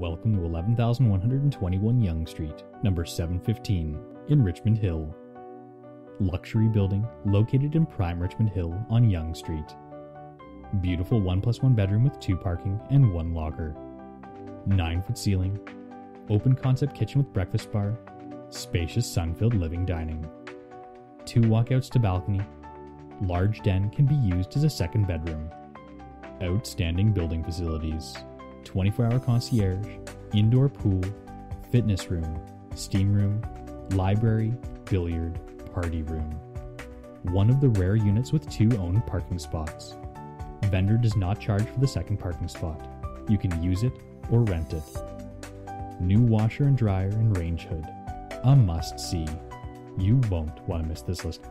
Welcome to 11121 Yonge Street, number 715, in Richmond Hill. Luxury building located in prime Richmond Hill on Yonge Street. Beautiful 1 plus 1 bedroom with 2 parking and 1 locker. 9 foot ceiling. Open concept kitchen with breakfast bar. Spacious sun filled living dining. 2 walkouts to balcony. Large den can be used as a second bedroom. Outstanding building facilities 24 hour concierge, indoor pool, fitness room, steam room, library, billiard, party room. One of the rare units with two owned parking spots. Vendor does not charge for the second parking spot. You can use it or rent it. New washer and dryer and range hood. A must see. You won't want to miss this list.